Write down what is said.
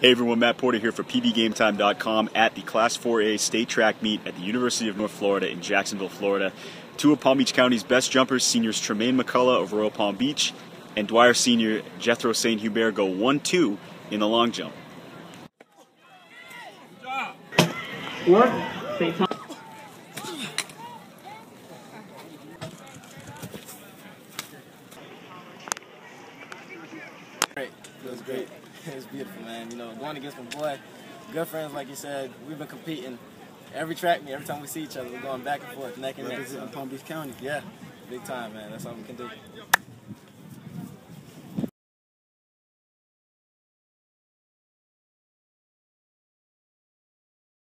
Hey everyone, Matt Porter here for PBGameTime.com at the Class 4A State Track Meet at the University of North Florida in Jacksonville, Florida. Two of Palm Beach County's best jumpers, seniors Tremane McCullough of Royal Palm Beach and Dwyer senior Jethro St. Hubert go 1-2 in the long jump. Work, St. Thomas. Great. It was great. It was beautiful, man. You know, going against my boy, good friends, like you said. We've been competing every track meet. Every time we see each other, we're going back and forth, neck and neck. So, Palm Beach County. yeah, big time, man. That's all we can do.